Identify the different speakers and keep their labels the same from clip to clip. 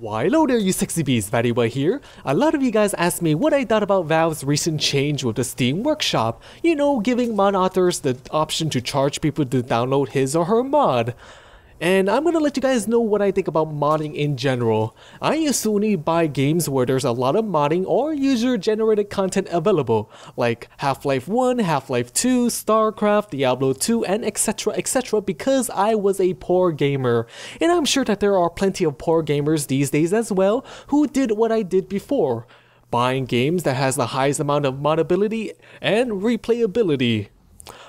Speaker 1: Why hello there you sexy bees, Boy here. A lot of you guys asked me what I thought about Valve's recent change with the Steam Workshop. You know, giving mod authors the option to charge people to download his or her mod. And I'm gonna let you guys know what I think about modding in general. I to buy games where there's a lot of modding or user-generated content available, like Half-Life 1, Half-Life 2, StarCraft, Diablo 2, and etc etc because I was a poor gamer. And I'm sure that there are plenty of poor gamers these days as well who did what I did before. Buying games that has the highest amount of modability and replayability.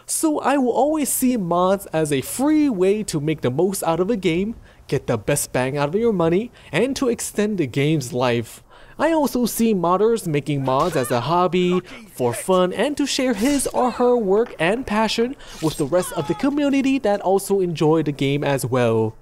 Speaker 1: So I will always see mods as a free way to make the most out of a game, get the best bang out of your money, and to extend the game's life. I also see modders making mods as a hobby, for fun, and to share his or her work and passion with the rest of the community that also enjoy the game as well.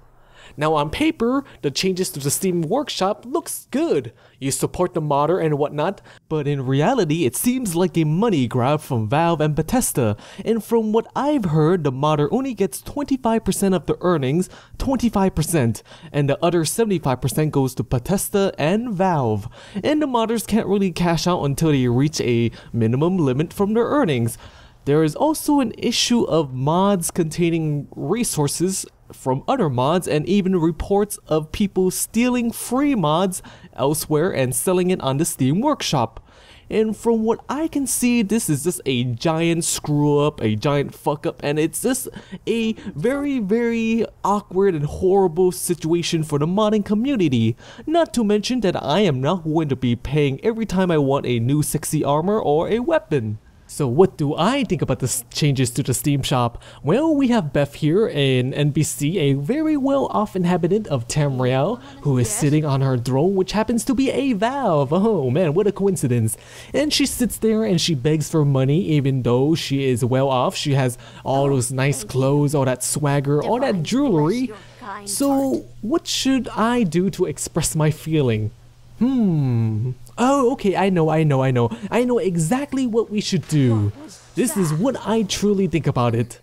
Speaker 1: Now on paper, the changes to the Steam Workshop looks good. You support the modder and whatnot, but in reality it seems like a money grab from Valve and Bethesda, and from what I've heard, the modder only gets 25% of the earnings, 25%, and the other 75% goes to Bethesda and Valve. And the modders can't really cash out until they reach a minimum limit from their earnings. There is also an issue of mods containing resources from other mods and even reports of people stealing free mods elsewhere and selling it on the Steam Workshop. And from what I can see, this is just a giant screw up, a giant fuck up, and it's just a very, very awkward and horrible situation for the modding community. Not to mention that I am not going to be paying every time I want a new sexy armor or a weapon. So what do I think about the changes to the Steam shop? Well, we have Beth here, an NPC, a very well-off inhabitant of Tamriel, who is sitting on her throne, which happens to be a Valve. Oh man, what a coincidence. And she sits there and she begs for money, even though she is well-off. She has all those nice clothes, all that swagger, all that jewelry. So what should I do to express my feeling? Hmm, Oh, okay, I know, I know, I know. I know exactly what we should do. This is what I truly think about it.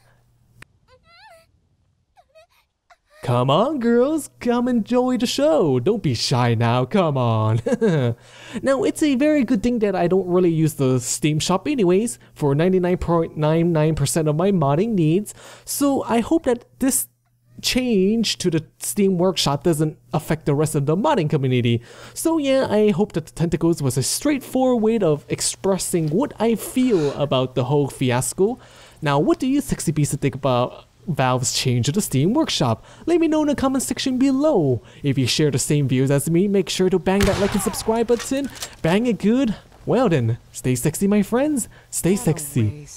Speaker 1: Come on, girls, come enjoy the show. Don't be shy now, come on. now, it's a very good thing that I don't really use the Steam shop anyways for 99.99% of my modding needs. So I hope that this change to the Steam Workshop doesn't affect the rest of the modding community. So yeah, I hope that the Tentacles was a straightforward way of expressing what I feel about the whole fiasco. Now, what do you 60 pieces think about Valve's change to the Steam Workshop? Let me know in the comment section below. If you share the same views as me, make sure to bang that like and subscribe button. Bang it good. Well then, stay sexy my friends, stay sexy.